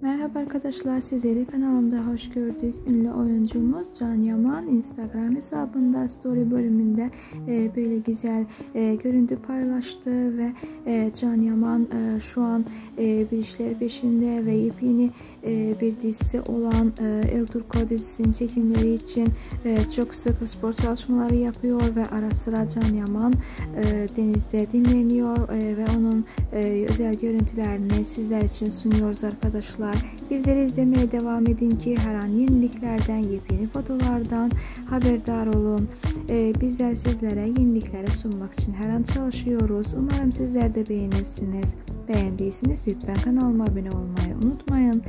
Merhaba arkadaşlar sizleri kanalımda hoş gördük. Ünlü oyuncumuz Can Yaman Instagram hesabında story bölümünde e, böyle güzel e, görüntü paylaştı ve e, Can Yaman e, şu an e, bir işler peşinde ve yepyeni e, bir dizisi olan e, El Turco dizisinin çekimleri için e, çok sık spor çalışmaları yapıyor ve ara sıra Can Yaman e, denizde dinleniyor e, ve onun e, özəl görüntülərini sizlər üçün sunuyoruz arkadaşlar. Bizləri izləməyə devam edin ki, hər an yeniliklərdən, yepyeni fotolardan xəbərdar olun. E, bizlər sizlərə yenilikləri sunmaq üçün hər an çalışıyoruz. Umarım sizlər də bəyənirsiniz. Bəyəndiyseniz lütfən kanalıma abunə olmayı unutmayın.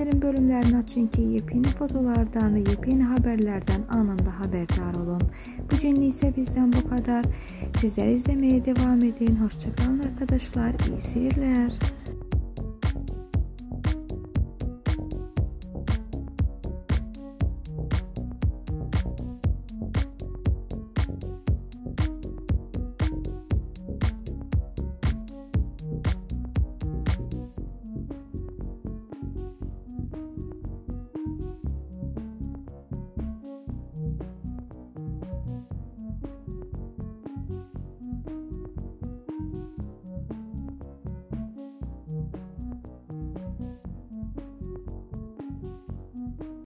Bildirim bölümlerini açın ki yepyeni fotolardan ve yepyeni haberlerden anında haberdar olun. Bugün ise bizden bu kadar. Sizler izlemeye devam edin. Hoşçakalın arkadaşlar. İyi seyirler.